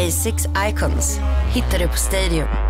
Asics Icons hittar du på Stadium.